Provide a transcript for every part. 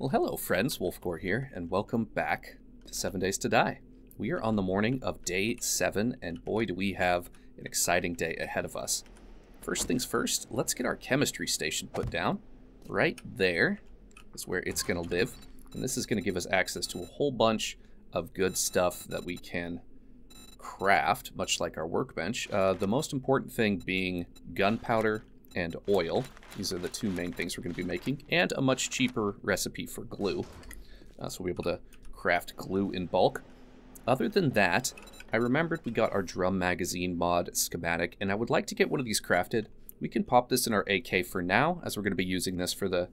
Well, hello, friends. Wolfgore here, and welcome back to Seven Days to Die. We are on the morning of day seven, and boy, do we have an exciting day ahead of us. First things first, let's get our chemistry station put down. Right there is where it's going to live, and this is going to give us access to a whole bunch of good stuff that we can craft, much like our workbench. Uh, the most important thing being gunpowder and oil. These are the two main things we're going to be making, and a much cheaper recipe for glue. Uh, so we'll be able to craft glue in bulk. Other than that, I remembered we got our drum magazine mod schematic, and I would like to get one of these crafted. We can pop this in our AK for now, as we're going to be using this for the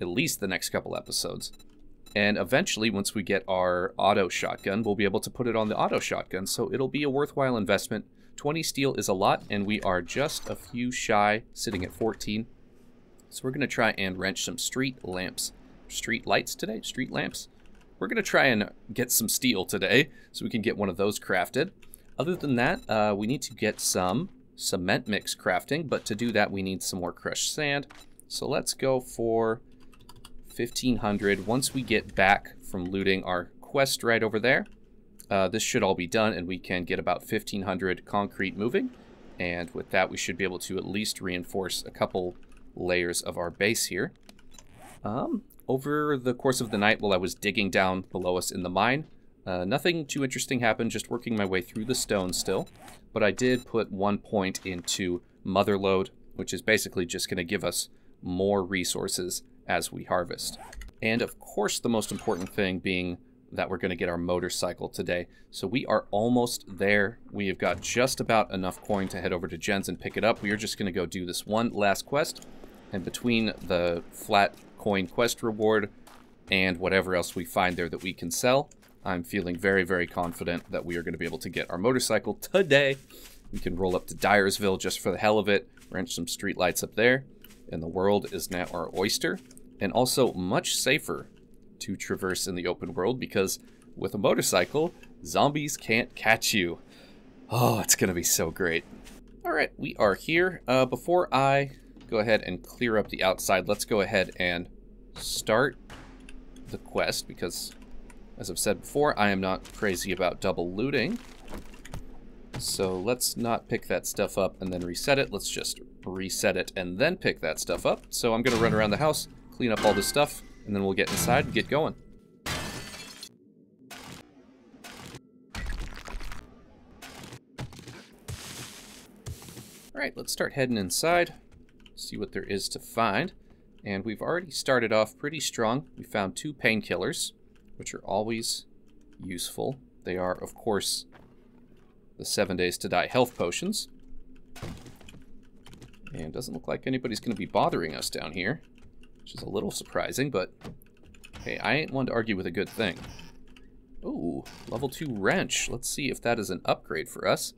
at least the next couple episodes. And eventually, once we get our auto shotgun, we'll be able to put it on the auto shotgun, so it'll be a worthwhile investment. 20 steel is a lot, and we are just a few shy, sitting at 14. So we're going to try and wrench some street lamps. Street lights today? Street lamps? We're going to try and get some steel today, so we can get one of those crafted. Other than that, uh, we need to get some cement mix crafting, but to do that we need some more crushed sand. So let's go for 1500. Once we get back from looting our quest right over there, uh, this should all be done and we can get about 1500 concrete moving. And with that, we should be able to at least reinforce a couple layers of our base here. Um, over the course of the night while I was digging down below us in the mine, uh, nothing too interesting happened, just working my way through the stone still. But I did put one point into Motherlode, which is basically just going to give us more resources as we harvest. And of course, the most important thing being that we're going to get our motorcycle today. So we are almost there. We have got just about enough coin to head over to Jen's and pick it up. We are just going to go do this one last quest. And between the flat coin quest reward and whatever else we find there that we can sell, I'm feeling very, very confident that we are going to be able to get our motorcycle today. We can roll up to Diersville just for the hell of it, wrench some street lights up there, and the world is now our oyster and also much safer to traverse in the open world because with a motorcycle, zombies can't catch you. Oh, it's going to be so great. All right, we are here. Uh, before I go ahead and clear up the outside, let's go ahead and start the quest because, as I've said before, I am not crazy about double looting. So let's not pick that stuff up and then reset it. Let's just reset it and then pick that stuff up. So I'm going to run around the house, clean up all this stuff, and then we'll get inside and get going. Alright, let's start heading inside, see what there is to find. And we've already started off pretty strong. We found two painkillers, which are always useful. They are, of course, the Seven Days to Die health potions. And doesn't look like anybody's going to be bothering us down here which is a little surprising, but hey, I ain't one to argue with a good thing. Ooh, level 2 wrench. Let's see if that is an upgrade for us.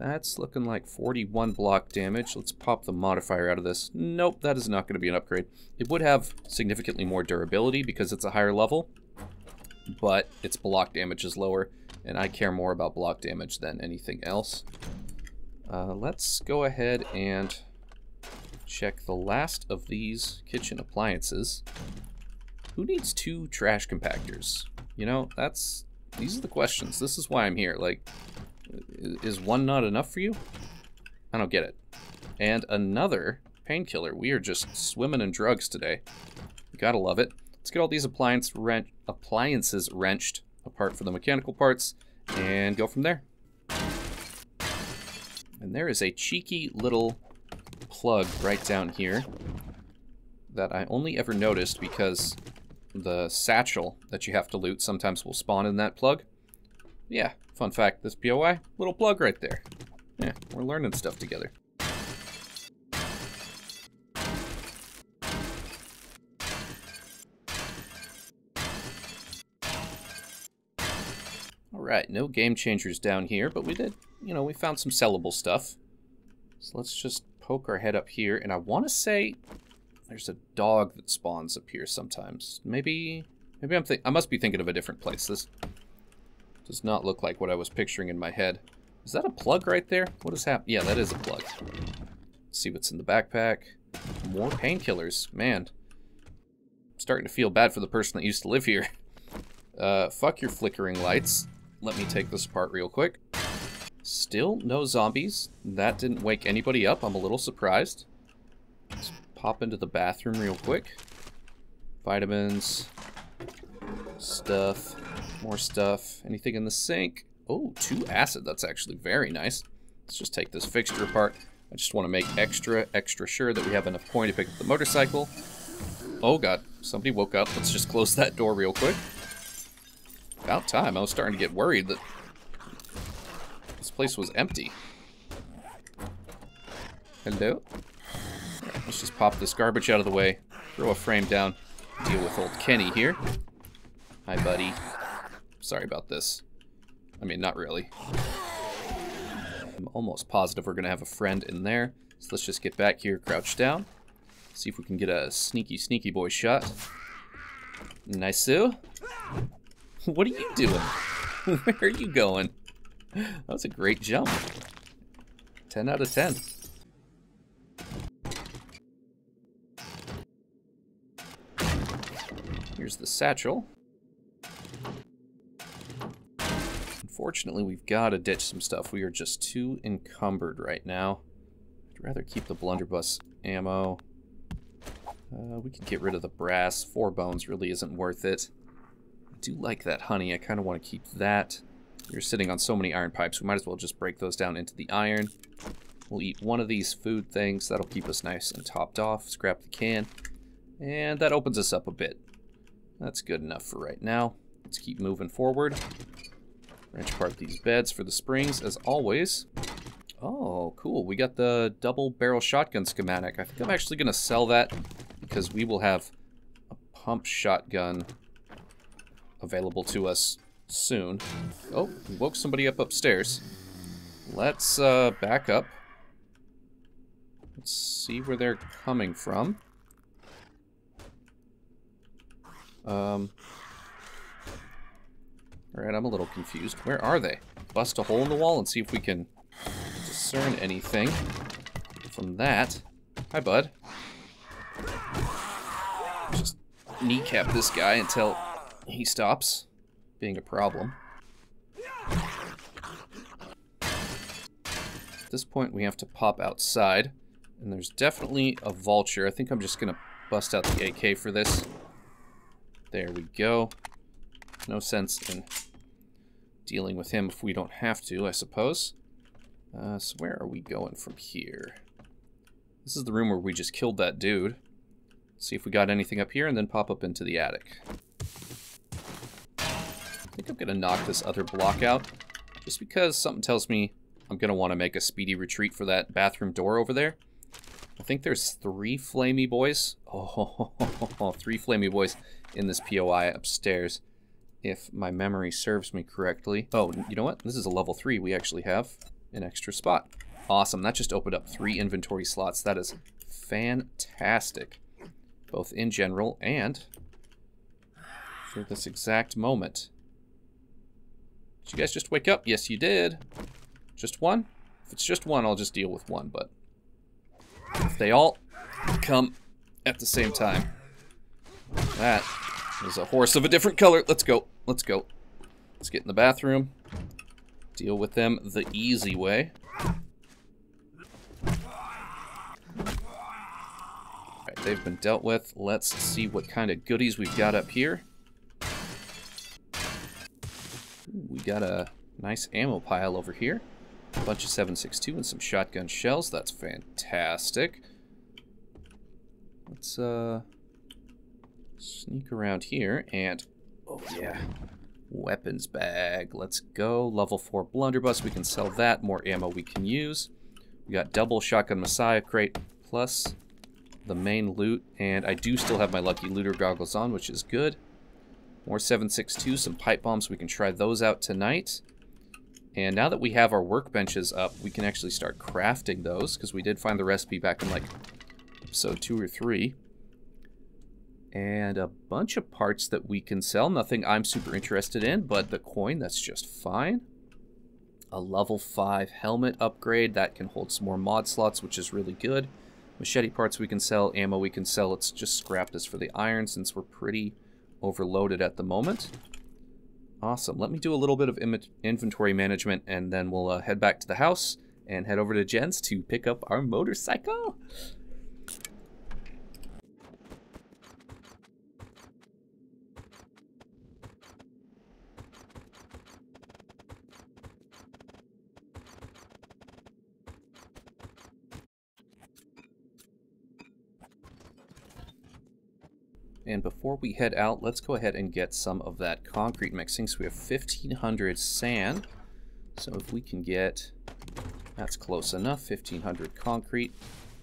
That's looking like 41 block damage. Let's pop the modifier out of this. Nope, that is not going to be an upgrade. It would have significantly more durability because it's a higher level, but its block damage is lower, and I care more about block damage than anything else. Uh, let's go ahead and check the last of these kitchen appliances. Who needs two trash compactors? You know, that's... These are the questions. This is why I'm here. Like, is one not enough for you? I don't get it. And another painkiller. We are just swimming in drugs today. You gotta love it. Let's get all these appliance wrench appliances wrenched apart from the mechanical parts and go from there. And there is a cheeky little plug right down here that I only ever noticed because the satchel that you have to loot sometimes will spawn in that plug. Yeah, fun fact, this POI, little plug right there. Yeah, we're learning stuff together. Alright, no game changers down here, but we did, you know, we found some sellable stuff. So let's just poke our head up here, and I want to say there's a dog that spawns up here sometimes. Maybe, maybe I'm think I must be thinking of a different place. This does not look like what I was picturing in my head. Is that a plug right there? What is happening? Yeah, that is a plug. Let's see what's in the backpack. More painkillers, man. starting to feel bad for the person that used to live here. Uh, fuck your flickering lights. Let me take this apart real quick. Still no zombies. That didn't wake anybody up. I'm a little surprised. Let's pop into the bathroom real quick. Vitamins. Stuff. More stuff. Anything in the sink? Oh, two acid. That's actually very nice. Let's just take this fixture apart. I just want to make extra, extra sure that we have enough coin to pick up the motorcycle. Oh god, somebody woke up. Let's just close that door real quick. About time. I was starting to get worried that this place was empty. Hello? Right, let's just pop this garbage out of the way. Throw a frame down. Deal with old Kenny here. Hi, buddy. Sorry about this. I mean, not really. I'm almost positive we're going to have a friend in there. So let's just get back here, crouch down. See if we can get a sneaky, sneaky boy shot. Nice, Sue. What are you doing? Where are you going? That was a great jump. 10 out of 10. Here's the satchel. Unfortunately, we've got to ditch some stuff. We are just too encumbered right now. I'd rather keep the blunderbuss ammo. Uh, we can get rid of the brass. Four bones really isn't worth it. I do like that honey. I kind of want to keep that. You're sitting on so many iron pipes. We might as well just break those down into the iron. We'll eat one of these food things. That'll keep us nice and topped off. Scrap the can. And that opens us up a bit. That's good enough for right now. Let's keep moving forward. Wrench apart these beds for the springs, as always. Oh, cool. We got the double barrel shotgun schematic. I think I'm actually going to sell that because we will have a pump shotgun available to us soon. Oh, woke somebody up upstairs. Let's uh, back up. Let's see where they're coming from. Um, Alright, I'm a little confused. Where are they? Bust a hole in the wall and see if we can discern anything from that. Hi, bud. Just kneecap this guy until he stops being a problem. At this point, we have to pop outside. And there's definitely a vulture. I think I'm just going to bust out the AK for this. There we go. No sense in dealing with him if we don't have to, I suppose. Uh, so where are we going from here? This is the room where we just killed that dude. See if we got anything up here and then pop up into the attic. I think I'm going to knock this other block out. Just because something tells me I'm going to want to make a speedy retreat for that bathroom door over there. I think there's three flamey boys. Oh, three flamey boys in this POI upstairs if my memory serves me correctly. Oh, you know what? This is a level 3. We actually have an extra spot. Awesome. That just opened up three inventory slots. That is fantastic. Both in general and for this exact moment. Did you guys just wake up? Yes, you did. Just one? If it's just one, I'll just deal with one, but if they all come at the same time, that is a horse of a different color. Let's go. Let's go. Let's get in the bathroom. Deal with them the easy way. Alright, they've been dealt with. Let's see what kind of goodies we've got up here. Got a nice ammo pile over here. A bunch of 7.62 and some shotgun shells. That's fantastic. Let's uh, sneak around here and Oh, yeah. Weapons bag. Let's go. Level 4 blunderbuss. We can sell that. More ammo we can use. We got double shotgun messiah crate plus the main loot. And I do still have my lucky looter goggles on, which is good. More 7.62, some pipe bombs. We can try those out tonight. And now that we have our workbenches up, we can actually start crafting those, because we did find the recipe back in, like, episode 2 or 3 and a bunch of parts that we can sell. Nothing I'm super interested in, but the coin, that's just fine. A level 5 helmet upgrade that can hold some more mod slots, which is really good. Machete parts we can sell, ammo we can sell. Let's just scrap this for the iron since we're pretty overloaded at the moment. Awesome. Let me do a little bit of inventory management and then we'll uh, head back to the house and head over to Jen's to pick up our motorcycle. And before we head out, let's go ahead and get some of that concrete mixing. So we have 1,500 sand. So if we can get, that's close enough, 1,500 concrete.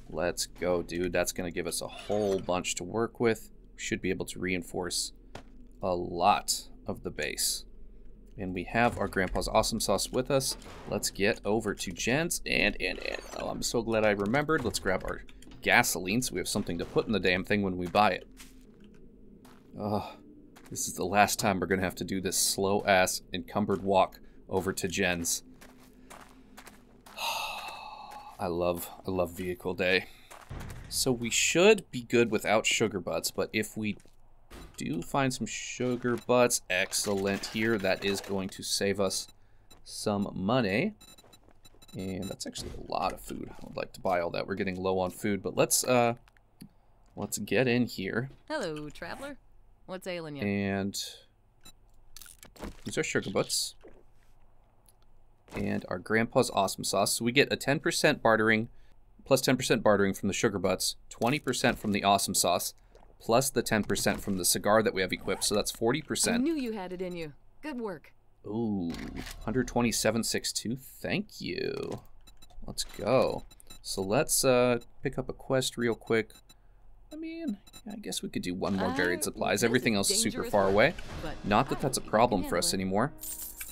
Let's go, dude. That's going to give us a whole bunch to work with. Should be able to reinforce a lot of the base. And we have our Grandpa's Awesome Sauce with us. Let's get over to Jen's. And, and, and, oh, I'm so glad I remembered. Let's grab our gasoline so we have something to put in the damn thing when we buy it. This is the last time we're going to have to do this slow-ass, encumbered walk over to Jen's. I love, I love vehicle day. So we should be good without sugar butts, but if we do find some sugar butts, excellent here. That is going to save us some money. And that's actually a lot of food. I would like to buy all that. We're getting low on food, but let's uh let's get in here. Hello, traveler. What's ailing you? And these are sugar butts. And our grandpa's awesome sauce. So we get a 10% bartering, plus 10% bartering from the sugar butts, 20% from the awesome sauce, plus the 10% from the cigar that we have equipped. So that's 40%. I knew you had it in you. Good work. Ooh, 127.62. Thank you. Let's go. So let's uh, pick up a quest real quick. I mean, I guess we could do one more varied supplies. Everything else is super far away. Not that that's a problem for us anymore.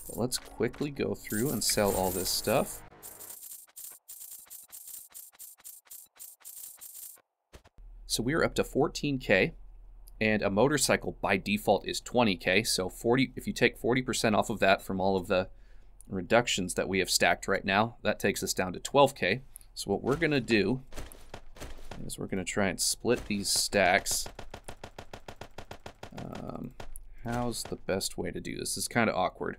But let's quickly go through and sell all this stuff. So we're up to 14k, and a motorcycle by default is 20k. So 40, if you take 40% off of that from all of the reductions that we have stacked right now, that takes us down to 12k. So what we're gonna do is we're going to try and split these stacks. Um, how's the best way to do this? This is kind of awkward.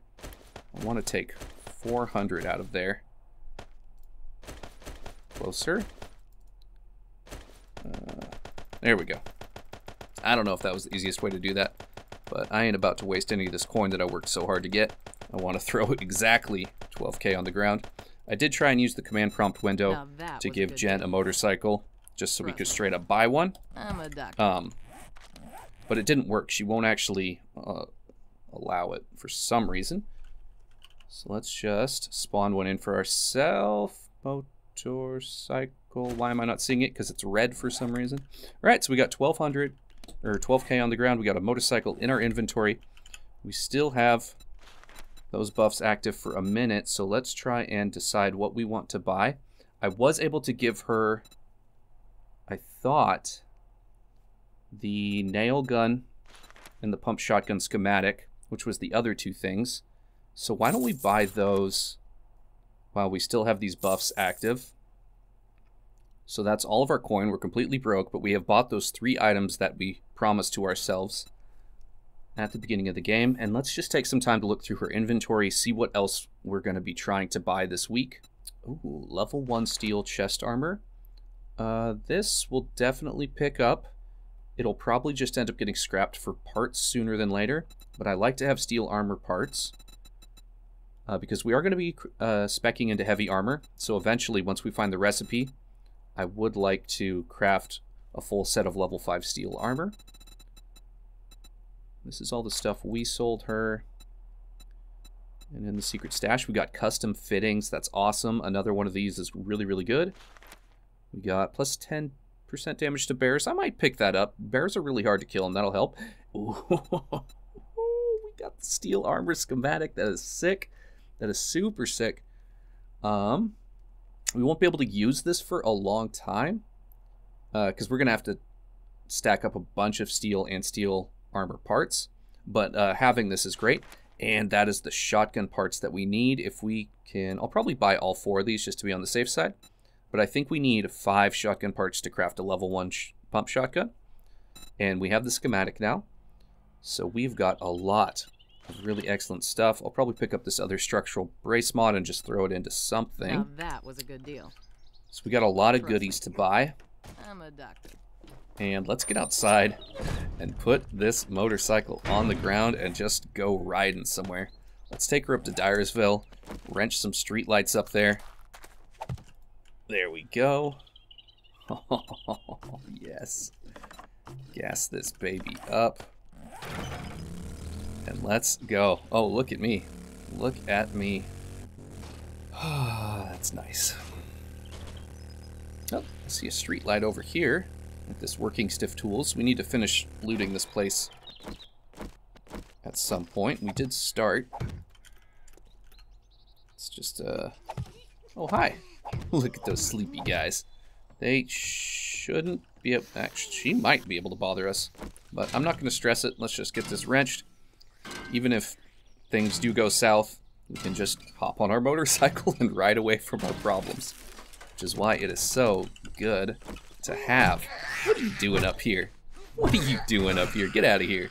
I want to take 400 out of there. Closer. Uh, there we go. I don't know if that was the easiest way to do that, but I ain't about to waste any of this coin that I worked so hard to get. I want to throw exactly 12k on the ground. I did try and use the command prompt window to give Jen a motorcycle, just so we could straight up buy one. I'm a doctor. Um, but it didn't work. She won't actually uh, allow it for some reason. So let's just spawn one in for ourselves. Motorcycle. Why am I not seeing it? Because it's red for some reason. All right, so we got 1200 or 12k on the ground. We got a motorcycle in our inventory. We still have those buffs active for a minute, so let's try and decide what we want to buy. I was able to give her I thought the nail gun and the pump shotgun schematic, which was the other two things. So why don't we buy those while we still have these buffs active? So that's all of our coin. We're completely broke, but we have bought those three items that we promised to ourselves at the beginning of the game. And let's just take some time to look through her inventory, see what else we're going to be trying to buy this week. Ooh, level 1 steel chest armor. Uh, this will definitely pick up. It'll probably just end up getting scrapped for parts sooner than later, but I like to have steel armor parts. Uh, because we are going to be uh, specking into heavy armor, so eventually, once we find the recipe, I would like to craft a full set of level 5 steel armor. This is all the stuff we sold her. And in the secret stash, we got custom fittings. That's awesome. Another one of these is really, really good. We got plus 10% damage to bears. I might pick that up. Bears are really hard to kill, and that'll help. Ooh, we got the steel armor schematic. That is sick. That is super sick. Um, we won't be able to use this for a long time because uh, we're going to have to stack up a bunch of steel and steel armor parts. But uh, having this is great. And that is the shotgun parts that we need. If we can, I'll probably buy all four of these just to be on the safe side. But I think we need five shotgun parts to craft a level one sh pump shotgun. And we have the schematic now. So we've got a lot of really excellent stuff. I'll probably pick up this other structural brace mod and just throw it into something. Now that was a good deal. So we got a lot of Trust goodies to buy. I'm a doctor. And let's get outside and put this motorcycle on the ground and just go riding somewhere. Let's take her up to Diersville, wrench some streetlights up there. There we go. yes. Gas this baby up. And let's go. Oh, look at me. Look at me. That's nice. Oh, I see a street light over here with this working stiff tools. We need to finish looting this place at some point. We did start. It's just, uh... Oh, hi. Look at those sleepy guys. They shouldn't be able... Actually, she might be able to bother us. But I'm not going to stress it. Let's just get this wrenched. Even if things do go south, we can just hop on our motorcycle and ride away from our problems. Which is why it is so good to have. What are you doing up here? What are you doing up here? Get out of here.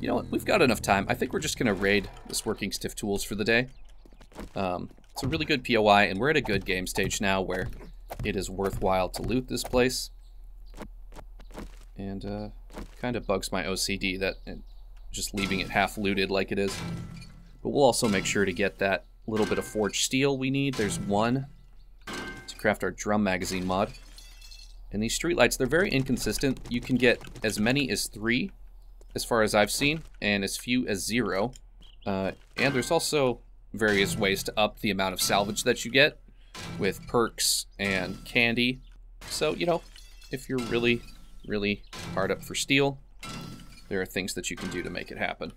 You know what? We've got enough time. I think we're just going to raid this Working Stiff Tools for the day. Um, it's a really good POI, and we're at a good game stage now where it is worthwhile to loot this place. And uh, kind of bugs my OCD that uh, just leaving it half looted like it is. But we'll also make sure to get that little bit of forged steel we need. There's one to craft our drum magazine mod. And these streetlights, they're very inconsistent. You can get as many as three, as far as I've seen, and as few as zero. Uh, and there's also various ways to up the amount of salvage that you get with perks and candy. So, you know, if you're really, really hard up for steel, there are things that you can do to make it happen.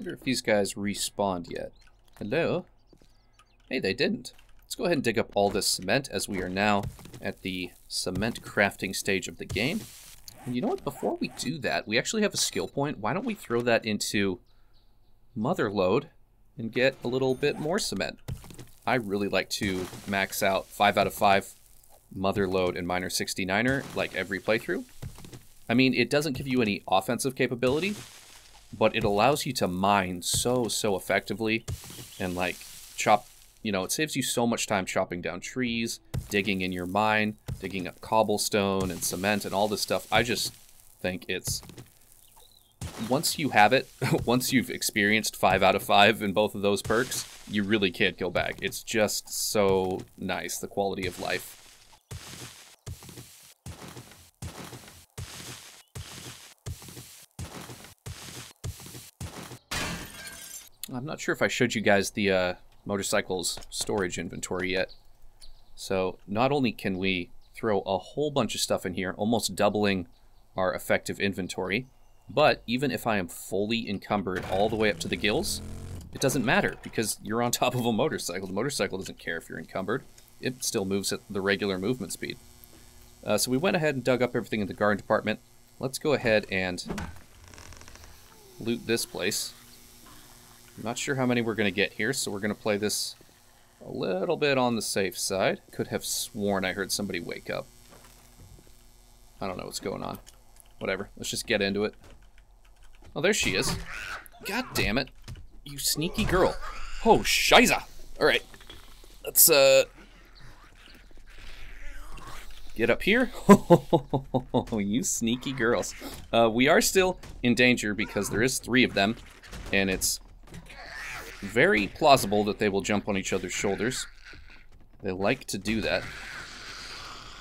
wonder if these guys respawned yet. Hello? Hey, they didn't. Let's go ahead and dig up all this cement as we are now at the cement crafting stage of the game. And you know what? Before we do that, we actually have a skill point. Why don't we throw that into Motherlode and get a little bit more cement? I really like to max out 5 out of 5 Motherlode and Miner 69er like every playthrough. I mean, it doesn't give you any offensive capability, but it allows you to mine so, so effectively and like chop, you know, it saves you so much time chopping down trees, digging in your mine, digging up cobblestone and cement and all this stuff. I just think it's once you have it, once you've experienced five out of five in both of those perks, you really can't go back. It's just so nice, the quality of life. I'm not sure if I showed you guys the uh, motorcycle's storage inventory yet. So not only can we throw a whole bunch of stuff in here, almost doubling our effective inventory, but even if I am fully encumbered all the way up to the gills, it doesn't matter because you're on top of a motorcycle. The motorcycle doesn't care if you're encumbered. It still moves at the regular movement speed. Uh, so we went ahead and dug up everything in the garden department. Let's go ahead and loot this place. I'm not sure how many we're going to get here, so we're going to play this a little bit on the safe side. Could have sworn I heard somebody wake up. I don't know what's going on. Whatever, let's just get into it. Oh, there she is. God damn it. You sneaky girl. Oh, shiza. Alright. Let's, uh... Get up here. Oh, you sneaky girls. Uh, we are still in danger because there is three of them. And it's very plausible that they will jump on each other's shoulders. They like to do that.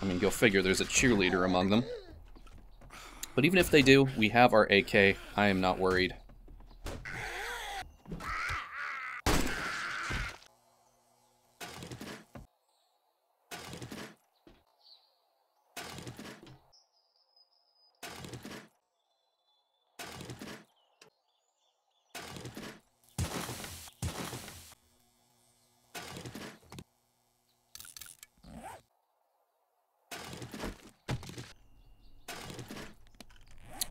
I mean, go figure, there's a cheerleader among them. But even if they do, we have our AK. I am not worried.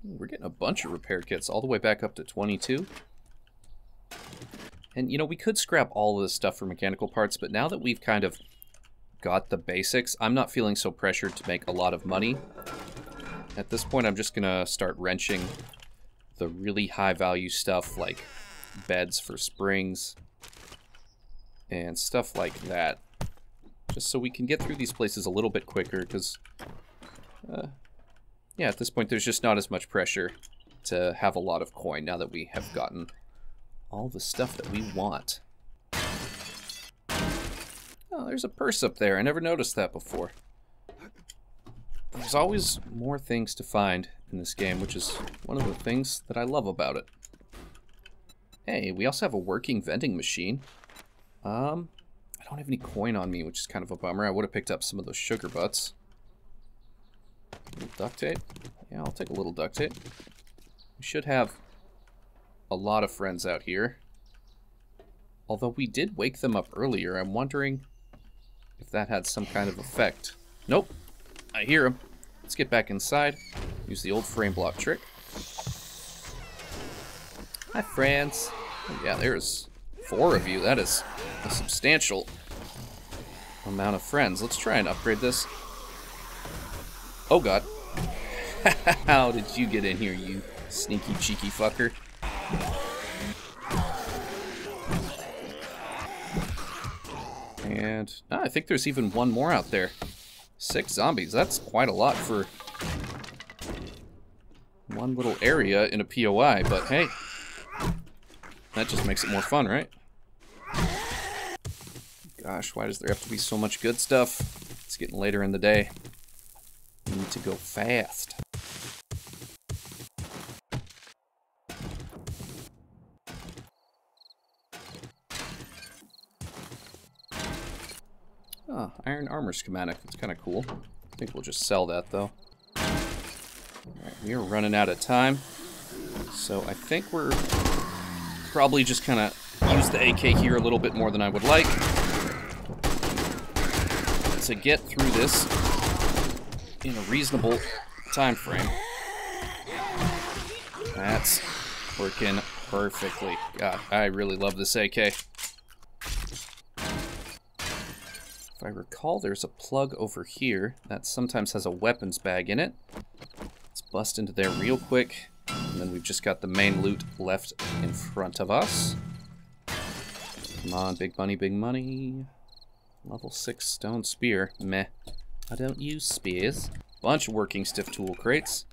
We're getting a bunch of repair kits all the way back up to 22. And, you know, we could scrap all of this stuff for mechanical parts, but now that we've kind of got the basics, I'm not feeling so pressured to make a lot of money. At this point, I'm just going to start wrenching the really high value stuff like beds for springs and stuff like that. Just so we can get through these places a little bit quicker because, uh, yeah, at this point there's just not as much pressure to have a lot of coin now that we have gotten all the stuff that we want. Oh, there's a purse up there. I never noticed that before. There's always more things to find in this game, which is one of the things that I love about it. Hey, we also have a working vending machine. Um, I don't have any coin on me, which is kind of a bummer. I would have picked up some of those sugar butts. Duct tape? Yeah, I'll take a little duct tape. We should have a lot of friends out here. Although we did wake them up earlier, I'm wondering if that had some kind of effect. Nope. I hear him. Let's get back inside. Use the old frame block trick. Hi, friends. Oh, yeah, there's four of you. That is a substantial amount of friends. Let's try and upgrade this. Oh, God. How did you get in here, you sneaky, cheeky fucker? And ah, I think there's even one more out there. Six zombies. That's quite a lot for one little area in a POI, but hey, that just makes it more fun, right? Gosh, why does there have to be so much good stuff? It's getting later in the day. We need to go fast. Oh, iron armor schematic. That's kind of cool. I think we'll just sell that, though. Alright, we are running out of time. So I think we're probably just kind of use the AK here a little bit more than I would like. To get through this in a reasonable time frame. That's working perfectly. God, I really love this AK. I recall, there's a plug over here that sometimes has a weapons bag in it. Let's bust into there real quick. And then we've just got the main loot left in front of us. Come on, big money, big money. Level 6 stone spear. Meh. I don't use spears. Bunch of working stiff tool crates.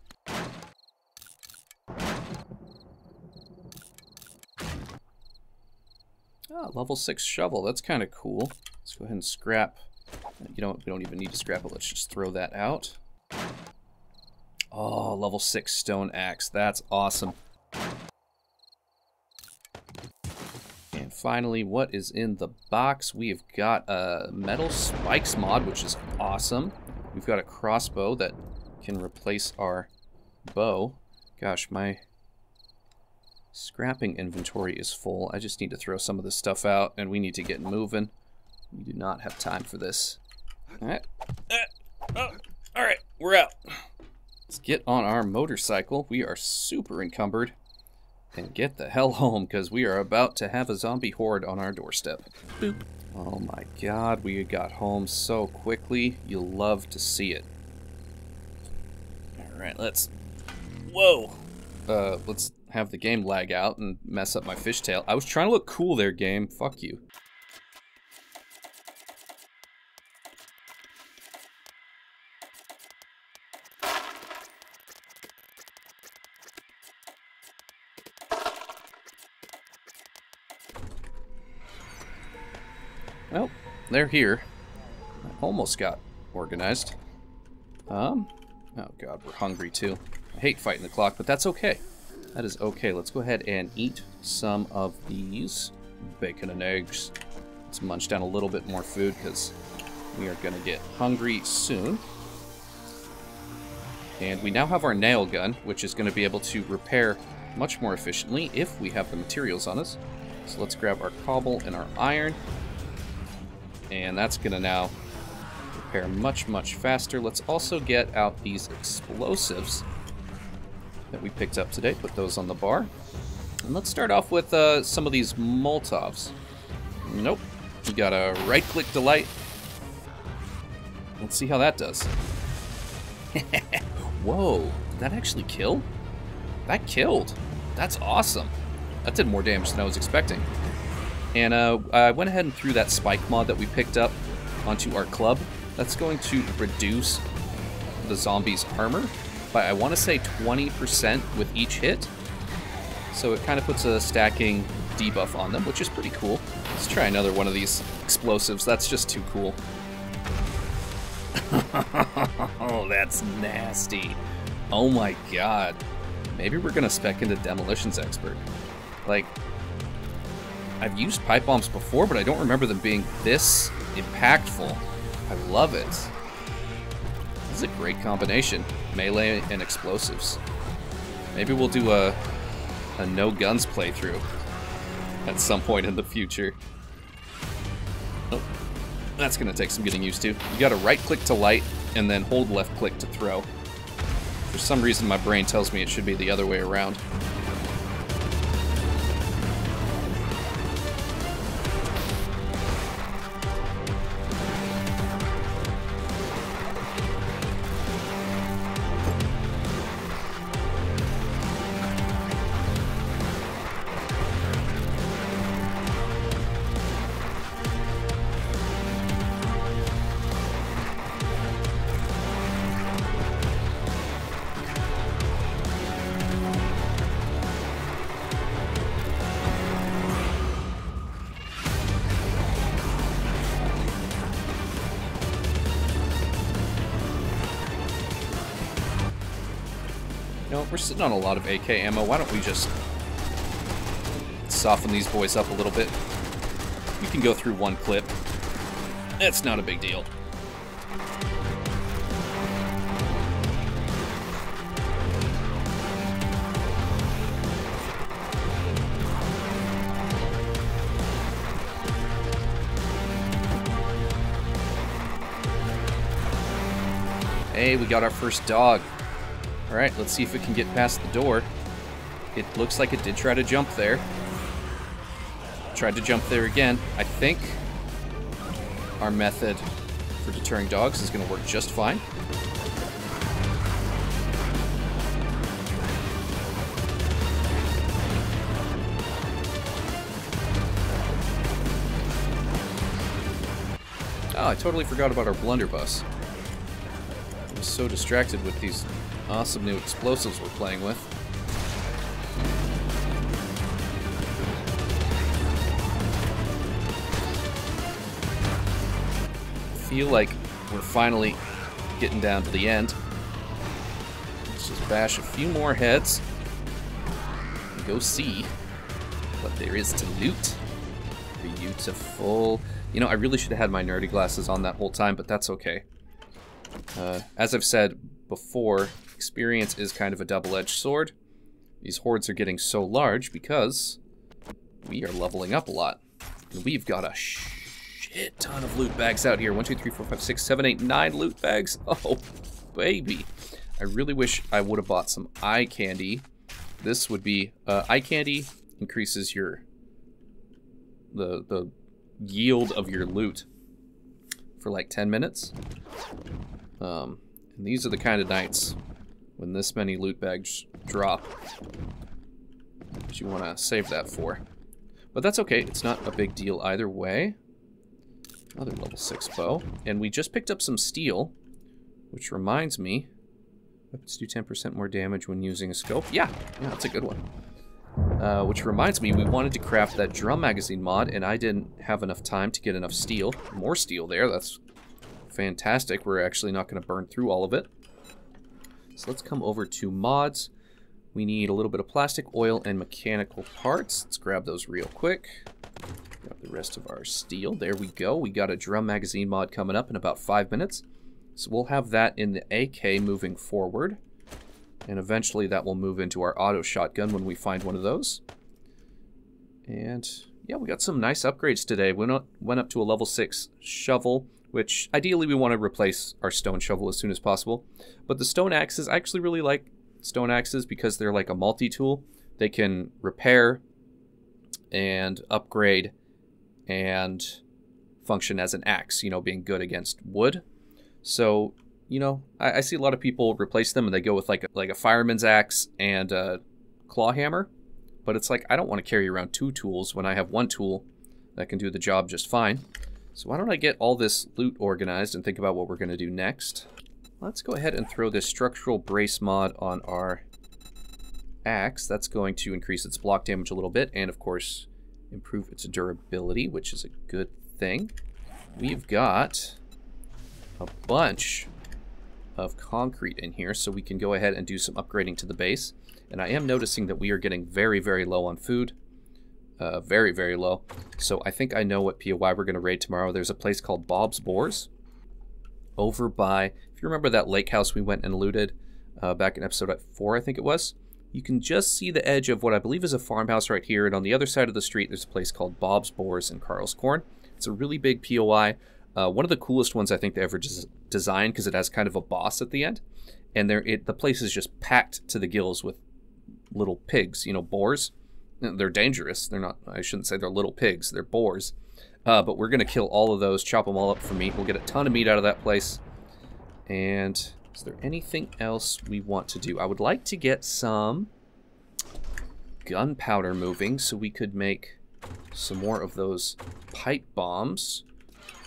Ah, level 6 shovel. That's kind of cool. Let's go ahead and scrap. You know We don't even need to scrap it. Let's just throw that out. Oh, level 6 stone axe. That's awesome. And finally, what is in the box? We've got a metal spikes mod, which is awesome. We've got a crossbow that can replace our bow. Gosh, my scrapping inventory is full. I just need to throw some of this stuff out, and we need to get moving. We do not have time for this. Alright. Uh, oh, Alright, we're out. Let's get on our motorcycle. We are super encumbered. And get the hell home, because we are about to have a zombie horde on our doorstep. Boop. Oh my god, we got home so quickly. You'll love to see it. Alright, let's... Whoa! Uh, let's have the game lag out and mess up my fishtail. I was trying to look cool there, game. Fuck you. They're here. Almost got organized. Um, oh god, we're hungry too. I hate fighting the clock, but that's okay. That is okay. Let's go ahead and eat some of these bacon and eggs. Let's munch down a little bit more food because we are going to get hungry soon. And we now have our nail gun, which is going to be able to repair much more efficiently if we have the materials on us. So let's grab our cobble and our iron. And that's going to now repair much, much faster. Let's also get out these explosives that we picked up today. Put those on the bar. And let's start off with uh, some of these Molotovs. Nope. You got a right-click delight. Let's see how that does. Whoa, did that actually kill? That killed. That's awesome. That did more damage than I was expecting. And uh, I went ahead and threw that spike mod that we picked up onto our club. That's going to reduce the zombie's armor by, I want to say, 20% with each hit. So it kind of puts a stacking debuff on them, which is pretty cool. Let's try another one of these explosives. That's just too cool. oh, that's nasty. Oh my god. Maybe we're gonna spec into Demolitions Expert. I've used pipe bombs before, but I don't remember them being this impactful. I love it. This is a great combination. Melee and explosives. Maybe we'll do a, a no guns playthrough at some point in the future. Oh, that's gonna take some getting used to. You gotta right click to light and then hold left click to throw. For some reason my brain tells me it should be the other way around. We're sitting on a lot of AK ammo. Why don't we just soften these boys up a little bit? We can go through one clip. That's not a big deal. Hey, we got our first dog. Alright, let's see if it can get past the door. It looks like it did try to jump there. Tried to jump there again. I think our method for deterring dogs is going to work just fine. Oh, I totally forgot about our blunderbuss. I was so distracted with these awesome new explosives we're playing with. feel like we're finally getting down to the end. Let's just bash a few more heads go see what there is to loot. Beautiful. You know, I really should have had my nerdy glasses on that whole time, but that's okay. Uh, as I've said before, experience is kind of a double-edged sword. These hordes are getting so large because we are leveling up a lot. And we've got a shit ton of loot bags out here. One, two, three, four, five, six, seven, eight, nine loot bags. Oh, baby. I really wish I would have bought some eye candy. This would be, uh, eye candy increases your, the, the yield of your loot for like 10 minutes. Um, and these are the kind of nights when this many loot bags drop that you want to save that for. But that's okay. It's not a big deal either way. Another level 6 bow. And we just picked up some steel, which reminds me... Weapons do 10% more damage when using a scope. Yeah, yeah, that's a good one. Uh, which reminds me, we wanted to craft that drum magazine mod, and I didn't have enough time to get enough steel. More steel there, that's fantastic. We're actually not going to burn through all of it. So let's come over to mods. We need a little bit of plastic, oil, and mechanical parts. Let's grab those real quick. Grab the rest of our steel. There we go. We got a drum magazine mod coming up in about five minutes. So we'll have that in the AK moving forward. And eventually that will move into our auto shotgun when we find one of those. And yeah, we got some nice upgrades today. We went up to a level 6 shovel which ideally we want to replace our stone shovel as soon as possible. But the stone axes, I actually really like stone axes because they're like a multi-tool. they can repair and upgrade and function as an axe, you know, being good against wood. So, you know, I, I see a lot of people replace them and they go with like a, like a fireman's axe and a claw hammer. But it's like, I don't want to carry around two tools when I have one tool that can do the job just fine. So why don't I get all this loot organized and think about what we're going to do next. Let's go ahead and throw this structural brace mod on our axe. That's going to increase its block damage a little bit and, of course, improve its durability, which is a good thing. We've got a bunch of concrete in here, so we can go ahead and do some upgrading to the base. And I am noticing that we are getting very, very low on food. Uh, very, very low. So I think I know what POI we're going to raid tomorrow. There's a place called Bob's Boars over by, if you remember that lake house we went and looted uh, back in episode 4, I think it was. You can just see the edge of what I believe is a farmhouse right here. And on the other side of the street, there's a place called Bob's Boars in Karlskorn. It's a really big POI. Uh, one of the coolest ones I think they ever des designed because it has kind of a boss at the end. And there, it, the place is just packed to the gills with little pigs, you know, boars. They're dangerous. They're not, I shouldn't say they're little pigs. They're boars. Uh, but we're going to kill all of those, chop them all up for meat. We'll get a ton of meat out of that place. And is there anything else we want to do? I would like to get some gunpowder moving so we could make some more of those pipe bombs.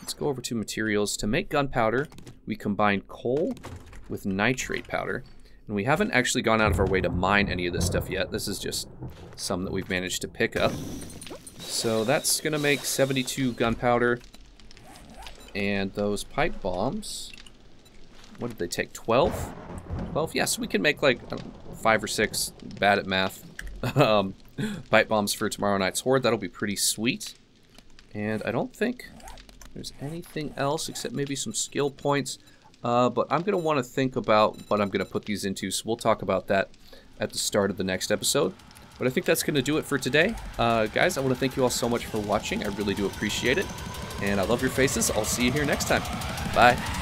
Let's go over to materials. To make gunpowder, we combine coal with nitrate powder. And we haven't actually gone out of our way to mine any of this stuff yet. This is just some that we've managed to pick up. So that's going to make 72 gunpowder. And those pipe bombs, what did they take, 12? 12? Yes, yeah, so we can make like five or six, bad at math, um, pipe bombs for tomorrow night's horde. That'll be pretty sweet. And I don't think there's anything else except maybe some skill points. Uh, but I'm going to want to think about what I'm going to put these into, so we'll talk about that at the start of the next episode. But I think that's going to do it for today. Uh, guys, I want to thank you all so much for watching. I really do appreciate it. And I love your faces. I'll see you here next time. Bye.